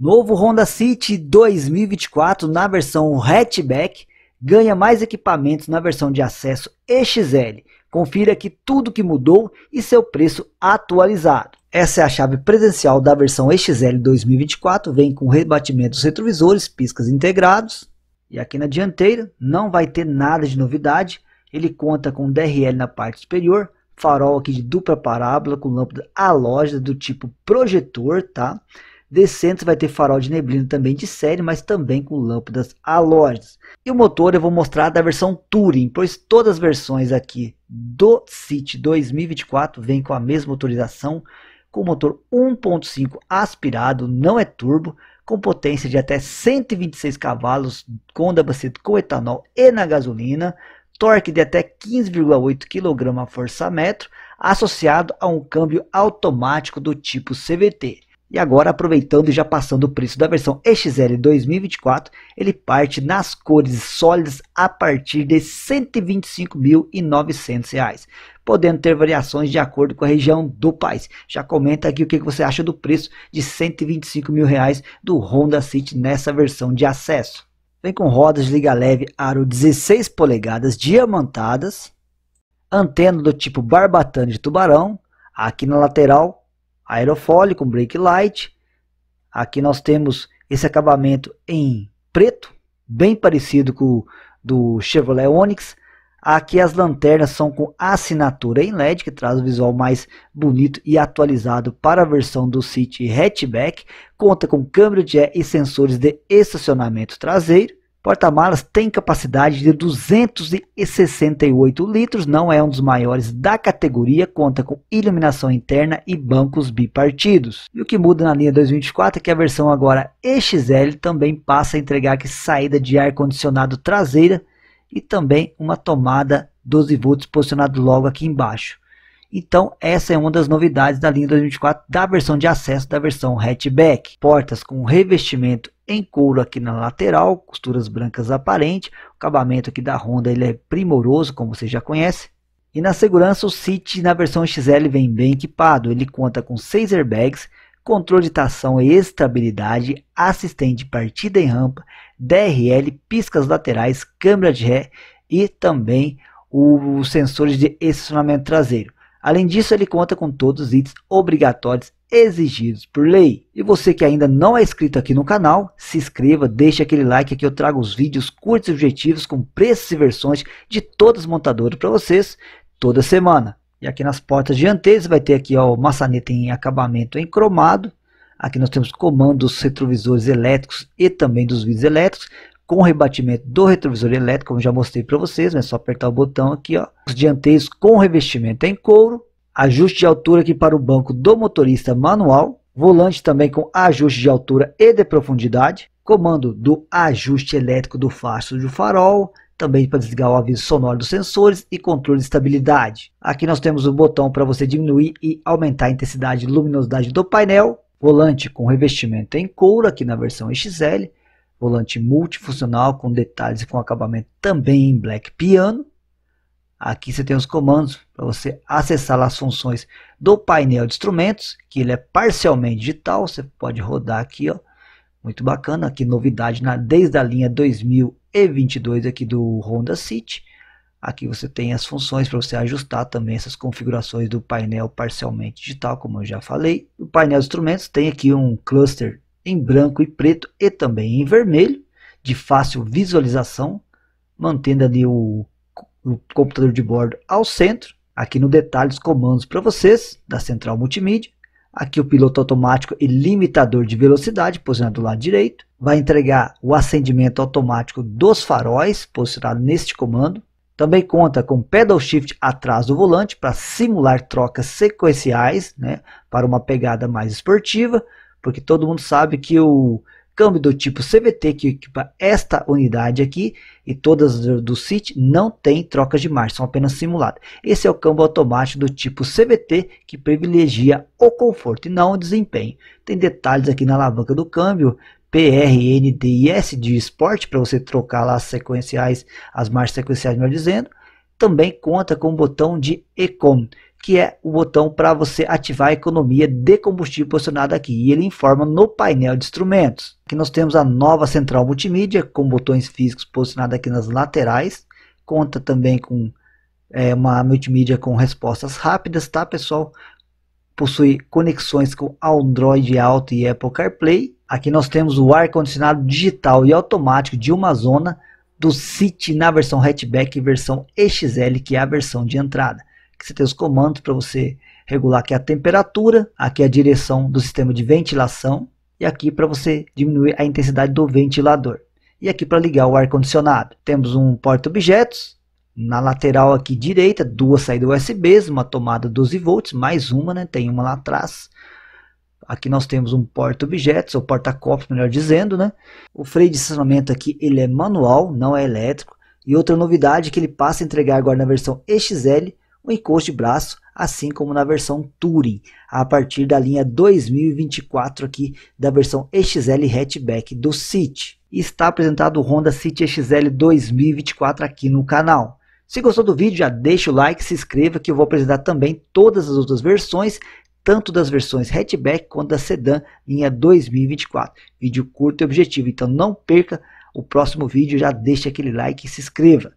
Novo Honda City 2024 na versão hatchback ganha mais equipamentos na versão de acesso EXL. Confira aqui tudo que mudou e seu preço atualizado. Essa é a chave presencial da versão EXL 2024, vem com rebatimento dos retrovisores, piscas integrados. E aqui na dianteira não vai ter nada de novidade, ele conta com DRL na parte superior, farol aqui de dupla parábola com lâmpada halógena do tipo projetor, tá? Descendo vai ter farol de neblina também de série, mas também com lâmpadas halógenas. E o motor eu vou mostrar da versão Touring, pois todas as versões aqui do City 2024 vêm com a mesma motorização, com motor 1.5 aspirado, não é turbo, com potência de até 126 cavalos, com abastecido com etanol e na gasolina, torque de até 15,8 kgfm, associado a um câmbio automático do tipo CVT. E agora, aproveitando e já passando o preço da versão XL 2024, ele parte nas cores sólidas a partir de R$ 125.900, podendo ter variações de acordo com a região do país. Já comenta aqui o que você acha do preço de 125 mil reais do Honda City nessa versão de acesso. Vem com rodas de liga leve aro 16 polegadas diamantadas, antena do tipo barbatana de tubarão, aqui na lateral aerofólio com brake light. Aqui nós temos esse acabamento em preto, bem parecido com o do Chevrolet Onix. Aqui as lanternas são com assinatura em LED, que traz o visual mais bonito e atualizado para a versão do City Hatchback. Conta com câmera de e sensores de estacionamento traseiro. Porta-malas tem capacidade de 268 litros, não é um dos maiores da categoria, conta com iluminação interna e bancos bipartidos. E o que muda na linha 2024 é que a versão agora EXL também passa a entregar aqui saída de ar condicionado traseira e também uma tomada 12 volts posicionado logo aqui embaixo. Então, essa é uma das novidades da linha 2024 da versão de acesso da versão hatchback. Portas com revestimento em couro aqui na lateral, costuras brancas aparentes. O acabamento aqui da Honda ele é primoroso, como você já conhece. E na segurança, o City na versão XL vem bem equipado. Ele conta com 6 airbags, controle de tração e estabilidade, assistente de partida em rampa, DRL, piscas laterais, câmera de ré e também os sensores de estacionamento traseiro. Além disso, ele conta com todos os itens obrigatórios exigidos por lei. E você que ainda não é inscrito aqui no canal, se inscreva, deixe aquele like que eu trago os vídeos curtos e objetivos com preços e versões de todas as montadoras para vocês toda semana. E aqui nas portas dianteiras vai ter aqui ó, maçaneta em acabamento em cromado. Aqui nós temos comando dos retrovisores elétricos e também dos vidros elétricos com rebatimento do retrovisor elétrico, como já mostrei para vocês, é só apertar o botão aqui, ó. Os dianteiros com revestimento em couro, ajuste de altura aqui para o banco do motorista manual, volante também com ajuste de altura e de profundidade, comando do ajuste elétrico do fastro do farol, também para desligar o aviso sonoro dos sensores e controle de estabilidade. Aqui nós temos o botão para você diminuir e aumentar a intensidade e luminosidade do painel, volante com revestimento em couro aqui na versão XL, volante multifuncional com detalhes e com acabamento também em black piano. Aqui você tem os comandos para você acessar as funções do painel de instrumentos, que ele é parcialmente digital, você pode rodar aqui, ó. Muito bacana, aqui novidade na, desde a linha 2022 aqui do Honda City. Aqui você tem as funções para você ajustar também essas configurações do painel parcialmente digital, como eu já falei. O painel de instrumentos tem aqui um cluster em branco e preto e também em vermelho, de fácil visualização, mantendo ali o, o computador de bordo ao centro. Aqui no detalhe os comandos para vocês da central multimídia. Aqui o piloto automático e limitador de velocidade, posicionado do lado direito. Vai entregar o acendimento automático dos faróis, posicionado neste comando. Também conta com pedal shift atrás do volante para simular trocas sequenciais, né, para uma pegada mais esportiva porque todo mundo sabe que o câmbio do tipo CVT que equipa esta unidade aqui e todas do CIT não tem trocas de marcha, são apenas simuladas. Esse é o câmbio automático do tipo CVT que privilegia o conforto e não o desempenho. Tem detalhes aqui na alavanca do câmbio, PRNDIS de esporte para você trocar lá as sequenciais, as marchas sequenciais, melhor dizendo. Também conta com o botão de Econ, que é o botão para você ativar a economia de combustível posicionado aqui. E ele informa no painel de instrumentos. Aqui nós temos a nova central multimídia com botões físicos posicionados aqui nas laterais. Conta também com é, uma multimídia com respostas rápidas, tá pessoal? Possui conexões com Android Auto e Apple CarPlay. Aqui nós temos o ar-condicionado digital e automático de uma zona do City na versão hatchback e versão EXL, que é a versão de entrada que você tem os comandos para você regular aqui a temperatura, aqui a direção do sistema de ventilação e aqui para você diminuir a intensidade do ventilador. E aqui para ligar o ar condicionado. Temos um porta-objetos, na lateral aqui direita, duas saídas USB, uma tomada 12 volts, mais uma, né? Tem uma lá atrás. Aqui nós temos um porta-objetos, ou porta-copos, melhor dizendo, né? O freio de estacionamento aqui, ele é manual, não é elétrico. E outra novidade é que ele passa a entregar agora na versão XL o encosto de braço, assim como na versão Touring, a partir da linha 2024 aqui da versão XL Hatchback do City. Está apresentado o Honda City XL 2024 aqui no canal. Se gostou do vídeo, já deixa o like, se inscreva que eu vou apresentar também todas as outras versões, tanto das versões hatchback quanto da sedã linha 2024. Vídeo curto e objetivo, então não perca o próximo vídeo, já deixa aquele like e se inscreva.